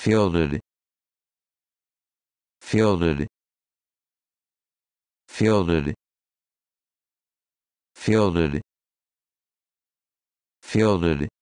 fielded fielded fielded fielded fielded.